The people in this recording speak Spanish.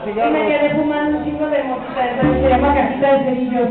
por Y me quedé fumando un chingo de motita, se llama cajita de cerillos.